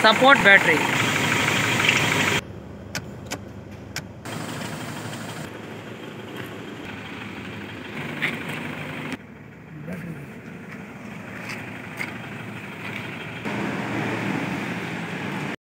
support battery